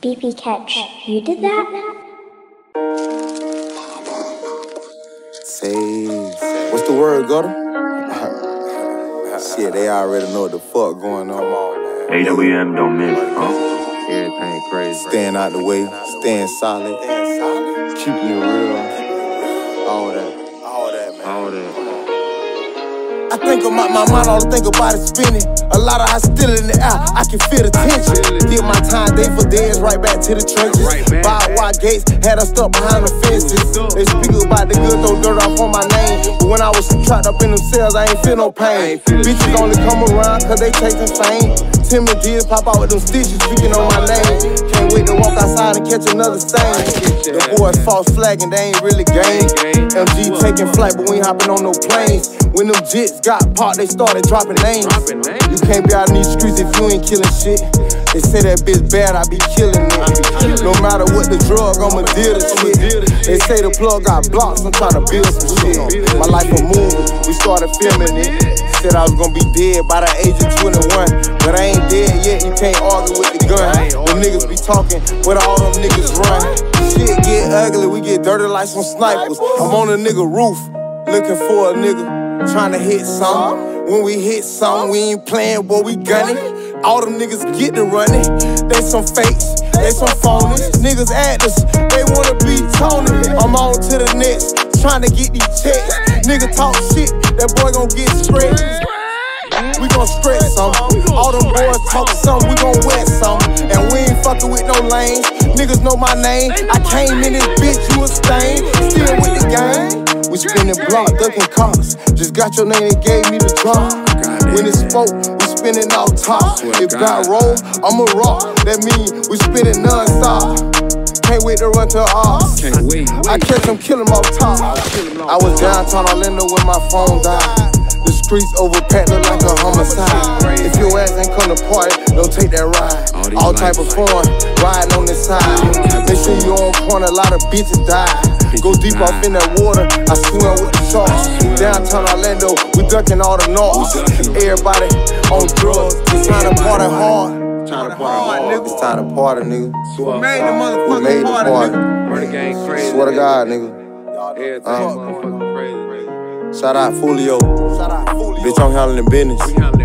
BP Catch, you did that? Save. What's the word, Gutta? Shit, they already know what the fuck going on. AWM don't miss, huh? Everything crazy. Staying out the way, staying solid, keeping it real, all that. All that, man. All that. I think about my mind, all I think about is spinning. A lot of I hostility in the air, I can feel the tension. Did my time, day for days, right back to the trenches. By wide gates, had us stuck behind the fences. They speak about the good, throw dirt off on my name. But when I was trapped up in them cells, I ain't feel no pain. Bitches only come around cause they chasing fame. Timid deals pop out with them stitches, speaking on my name. Can't wait to walk outside and catch another stain. The boys false flagging, they ain't really game. MG taking flight, but we ain't hopping on no planes. When them jits got popped, they started dropping names. Dropping names. You can't be out in these streets if you ain't killing shit. They say that bitch bad, I be killing it. No matter what the drug, I'ma deal the shit. They say the plug got blocks, I'm trying to build some shit. My life a movie, we started filming it. Said I was gonna be dead by the age of 21, but I ain't dead yet. You can't argue with the gun. Them niggas be talking, where all them niggas run. Shit get ugly, we get dirty like some snipers. I'm on a nigga roof, looking for a nigga. Trying to hit some. When we hit some, we ain't playing, boy, we gunning. All them niggas get to running. They some fakes, they some phonies. Niggas actors, they wanna be Tony. I'm on to the next, trying to get these checks. Nigga talk shit, that boy gon' get stretched. We gon' stretch some. All them boys talk some, we gon' wet some. And we ain't fucking with no lanes. Niggas know my name. I came in this bitch, you a stain. We spinning block, ducking cars. Just got your name, and gave me the drop. When it's spoke, we spinning all top. If God roll, I'ma rock. That mean we spinning non-stop. Can't wait to run to ours. Can't wait. I catch him, kill him off top. I was downtown Orlando when my phone died. The streets overpacked look like a homicide. If your ass ain't come to party, don't take that ride. All type of fun, riding on this side. Make sure you on a lot of bitches die. Go deep off in that water, I swim with the sharks. Downtown Orlando, we ducking all the north. Everybody on drugs, it's time to party hard. Time to party hard. It's time to party, nigga. Swear made the to God. motherfucking We made the party, party. Run crazy. Swear to God, nigga. Everything motherfucking crazy. Shout out Foolio. Shout out Foolio. Bitch, I'm handling business. We handle